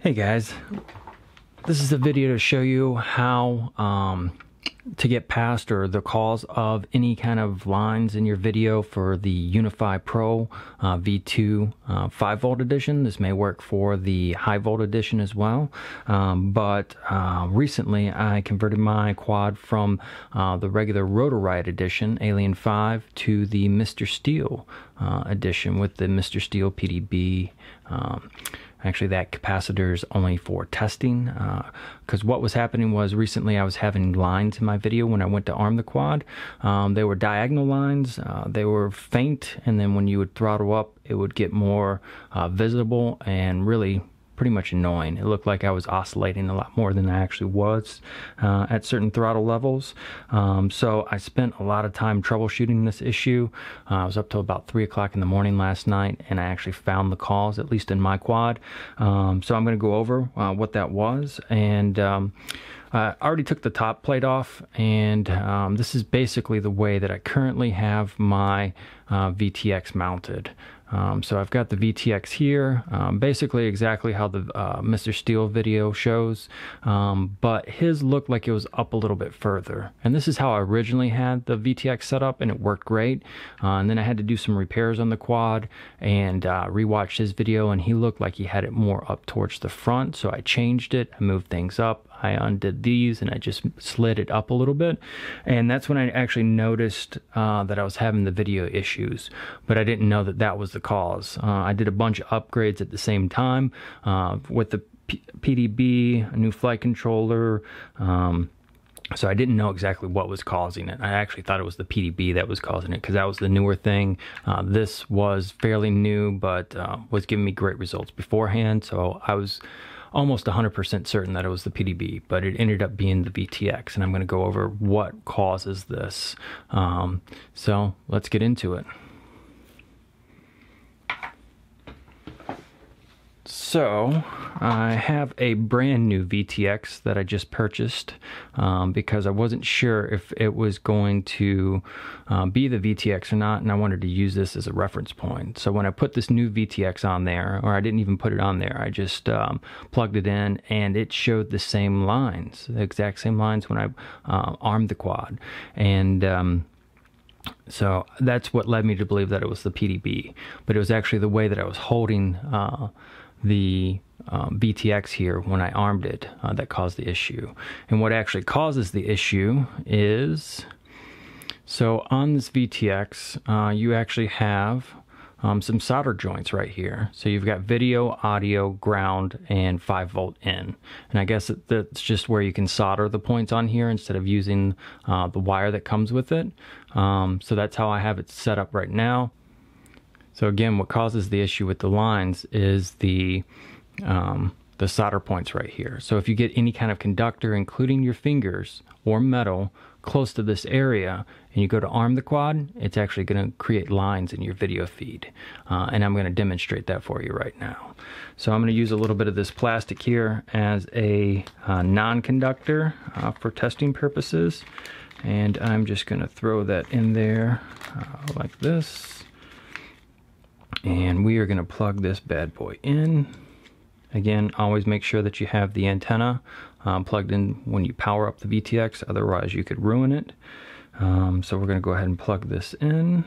Hey guys, this is a video to show you how um, to get past or the cause of any kind of lines in your video for the Unify Pro uh, V2 uh, 5 volt edition. This may work for the high volt edition as well. Um, but uh, recently I converted my quad from uh, the regular Rotor-Riot edition, Alien 5, to the Mr. Steele uh, edition with the Mr. Steele PDB. Um, Actually, that capacitor is only for testing because uh, what was happening was recently I was having lines in my video when I went to arm the quad. Um, they were diagonal lines, uh, they were faint, and then when you would throttle up, it would get more uh, visible and really pretty much annoying. It looked like I was oscillating a lot more than I actually was uh, at certain throttle levels. Um, so I spent a lot of time troubleshooting this issue. Uh, I was up till about 3 o'clock in the morning last night and I actually found the cause, at least in my quad. Um, so I'm going to go over uh, what that was and um, I already took the top plate off and um, this is basically the way that I currently have my uh, VTX mounted. Um, so I've got the VTX here, um, basically exactly how the uh, Mr. Steele video shows, um, but his looked like it was up a little bit further. And this is how I originally had the VTX set up and it worked great. Uh, and then I had to do some repairs on the quad and uh, rewatched his video and he looked like he had it more up towards the front. So I changed it, I moved things up, I undid these and I just slid it up a little bit. And that's when I actually noticed uh, that I was having the video issues, but I didn't know that that was the cause. Uh, I did a bunch of upgrades at the same time uh, with the P PDB, a new flight controller. Um, so I didn't know exactly what was causing it. I actually thought it was the PDB that was causing it because that was the newer thing. Uh, this was fairly new, but uh, was giving me great results beforehand. So I was almost 100% certain that it was the PDB, but it ended up being the VTX, and I'm going to go over what causes this. Um, so let's get into it. So I have a brand new VTX that I just purchased um, because I wasn't sure if it was going to uh, be the VTX or not, and I wanted to use this as a reference point. So when I put this new VTX on there, or I didn't even put it on there, I just um, plugged it in and it showed the same lines, the exact same lines when I uh, armed the quad. And um, so that's what led me to believe that it was the PDB, but it was actually the way that I was holding uh, the um, VTX here when I armed it uh, that caused the issue. And what actually causes the issue is, so on this VTX, uh, you actually have um, some solder joints right here. So you've got video, audio, ground, and 5 volt in. And I guess that's just where you can solder the points on here instead of using uh, the wire that comes with it. Um, so that's how I have it set up right now. So again, what causes the issue with the lines is the um, the solder points right here. So if you get any kind of conductor, including your fingers or metal, close to this area and you go to arm the quad, it's actually going to create lines in your video feed. Uh, and I'm going to demonstrate that for you right now. So I'm going to use a little bit of this plastic here as a uh, non-conductor uh, for testing purposes. And I'm just going to throw that in there uh, like this and we are going to plug this bad boy in. Again always make sure that you have the antenna um, plugged in when you power up the VTX otherwise you could ruin it. Um, so we're going to go ahead and plug this in.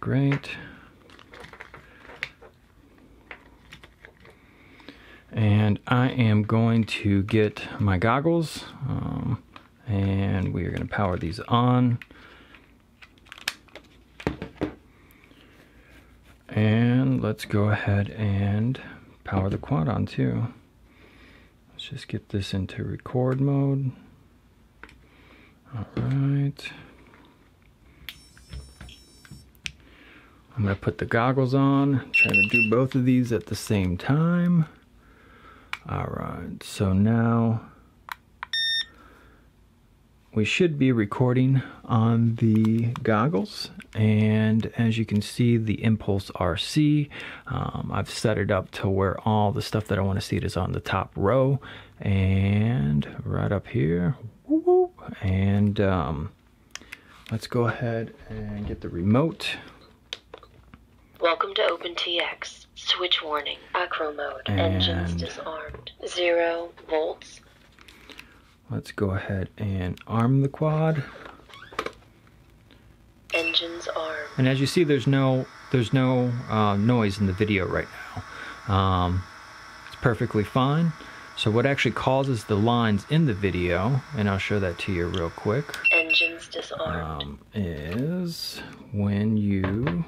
Great. And I am going to get my goggles um, and we are going to power these on And let's go ahead and power the quad on too. Let's just get this into record mode. All right. I'm gonna put the goggles on, try to do both of these at the same time. All right, so now we should be recording on the goggles and as you can see the impulse RC um, I've set it up to where all the stuff that I want to see is on the top row and right up here and um, let's go ahead and get the remote Welcome to OpenTX. Switch warning. Acro mode. And- Engines disarmed. Zero volts. Let's go ahead and arm the quad. Engines armed. And as you see, there's no there's no uh, noise in the video right now. Um, it's perfectly fine. So what actually causes the lines in the video, and I'll show that to you real quick, Engines disarmed. um, is when you.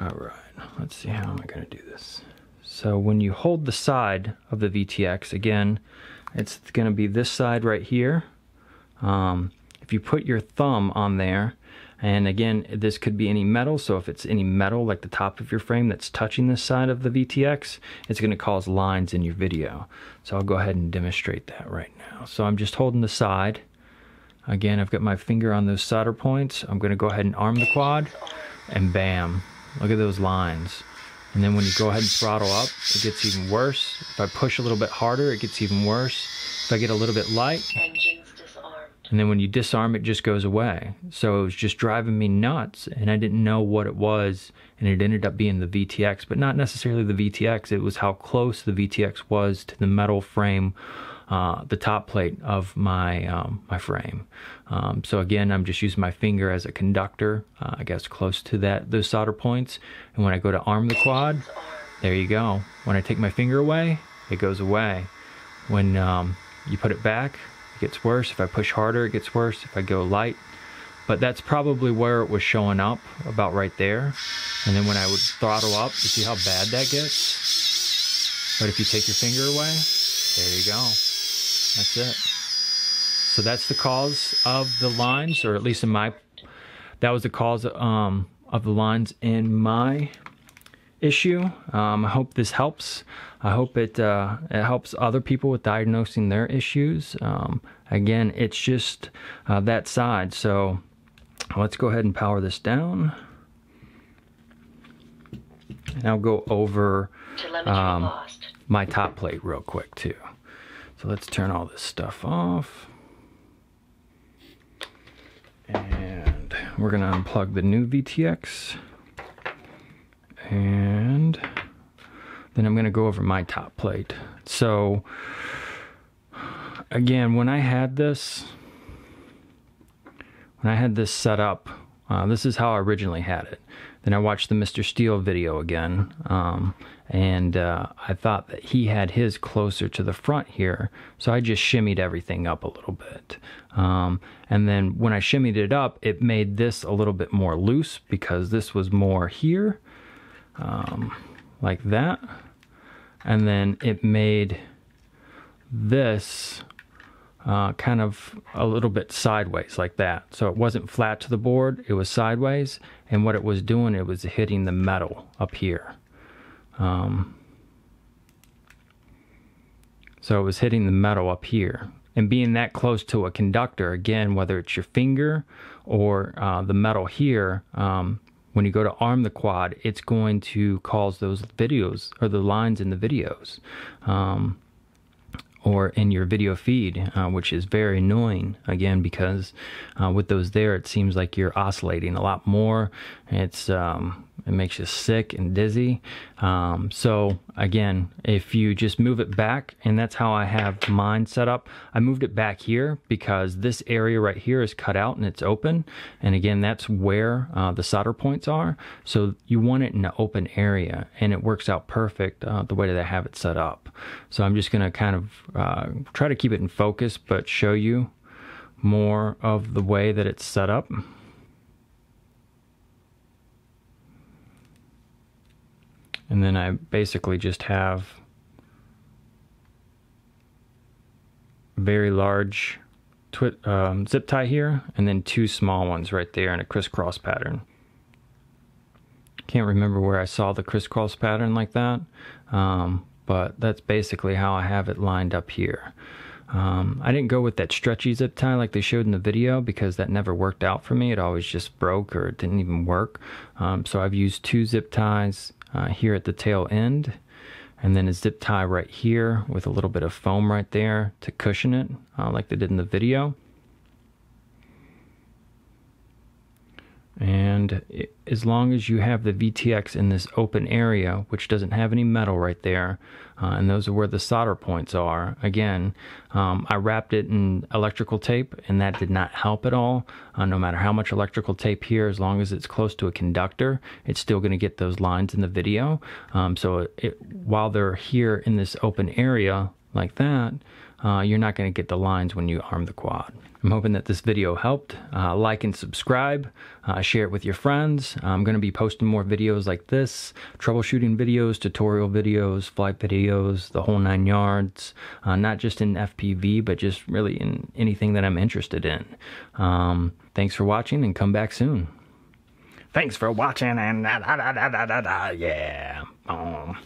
All right, let's see how am I going to do this. So when you hold the side of the VTX, again, it's going to be this side right here. Um, if you put your thumb on there, and again, this could be any metal, so if it's any metal like the top of your frame that's touching this side of the VTX, it's going to cause lines in your video. So I'll go ahead and demonstrate that right now. So I'm just holding the side. Again, I've got my finger on those solder points. I'm going to go ahead and arm the quad, and bam, look at those lines. And then when you go ahead and throttle up, it gets even worse. If I push a little bit harder, it gets even worse. If I get a little bit light, and then when you disarm it just goes away so it was just driving me nuts and i didn't know what it was and it ended up being the vtx but not necessarily the vtx it was how close the vtx was to the metal frame uh, the top plate of my um, my frame um, so again i'm just using my finger as a conductor uh, i guess close to that those solder points and when i go to arm the quad there you go. When I take my finger away, it goes away. When um, you put it back, it gets worse. If I push harder, it gets worse. If I go light, but that's probably where it was showing up, about right there. And then when I would throttle up, you see how bad that gets? But if you take your finger away, there you go. That's it. So that's the cause of the lines, or at least in my, that was the cause um, of the lines in my issue. Um, I hope this helps. I hope it uh, it helps other people with diagnosing their issues. Um, again, it's just uh, that side. So let's go ahead and power this down, and I'll go over Um, my top plate real quick too. So let's turn all this stuff off. And we're gonna unplug the new VTX. And then I'm gonna go over my top plate. So again, when I had this, when I had this set up, uh, this is how I originally had it. Then I watched the Mr. Steele video again, um, and uh, I thought that he had his closer to the front here, so I just shimmied everything up a little bit. Um, and then when I shimmied it up, it made this a little bit more loose because this was more here, um, like that. And then it made this uh, kind of a little bit sideways like that. So it wasn't flat to the board, it was sideways. And what it was doing, it was hitting the metal up here. Um, so it was hitting the metal up here. And being that close to a conductor, again, whether it's your finger or uh, the metal here, um, when you go to arm the quad, it's going to cause those videos or the lines in the videos. Um, or in your video feed, uh, which is very annoying again because uh, with those there, it seems like you're oscillating a lot more. It's um, it makes you sick and dizzy. Um, so again, if you just move it back, and that's how I have mine set up. I moved it back here because this area right here is cut out and it's open. And again, that's where uh, the solder points are. So you want it in an open area, and it works out perfect uh, the way that I have it set up. So I'm just gonna kind of uh, try to keep it in focus, but show you more of the way that it's set up. And then I basically just have very large um, zip tie here, and then two small ones right there in a crisscross pattern. Can't remember where I saw the crisscross pattern like that, um, but that's basically how I have it lined up here. Um, I didn't go with that stretchy zip tie like they showed in the video because that never worked out for me. It always just broke or it didn't even work. Um, so I've used two zip ties uh, here at the tail end and then a zip tie right here with a little bit of foam right there to cushion it uh, like they did in the video. And as long as you have the VTX in this open area, which doesn't have any metal right there, uh, and those are where the solder points are. Again, um, I wrapped it in electrical tape, and that did not help at all. Uh, no matter how much electrical tape here, as long as it's close to a conductor, it's still going to get those lines in the video. Um, so it, while they're here in this open area like that, uh, you're not going to get the lines when you arm the quad. I'm hoping that this video helped. Uh, like and subscribe. Uh, share it with your friends. I'm going to be posting more videos like this troubleshooting videos, tutorial videos, flight videos, the whole nine yards. Uh, not just in FPV, but just really in anything that I'm interested in. Um, thanks for watching and come back soon. Thanks for watching and da, da, da, yeah. Um.